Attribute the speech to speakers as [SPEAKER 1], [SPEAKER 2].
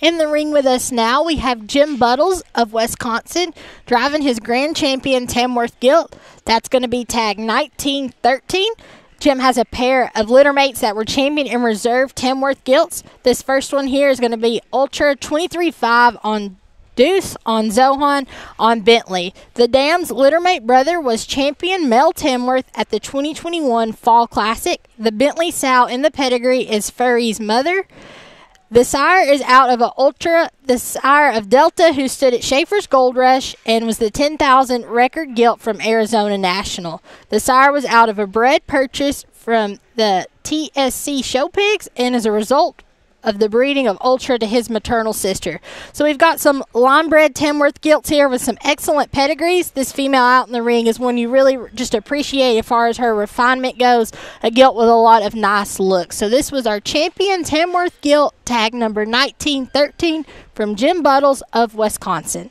[SPEAKER 1] In the ring with us now, we have Jim Buttles of Wisconsin driving his grand champion Tamworth Gilt. That's going to be tag 1913. Jim has a pair of littermates that were champion and reserve Tamworth Gilts. This first one here is going to be Ultra 23.5 on Deuce on Zohan on Bentley. The Dam's littermate brother was champion Mel Tamworth at the 2021 Fall Classic. The Bentley sow in the pedigree is Furry's mother. The sire is out of an Ultra, the sire of Delta, who stood at Schaefer's Gold Rush and was the 10,000 record gilt from Arizona National. The sire was out of a bred purchase from the TSC Show Pigs and as a result of the breeding of Ultra to his maternal sister. So we've got some line-bred Tamworth gilts here with some excellent pedigrees. This female out in the ring is one you really just appreciate as far as her refinement goes. A gilt with a lot of nice looks. So this was our champion Tamworth gilt tag number 1913 from Jim Buttles of Wisconsin.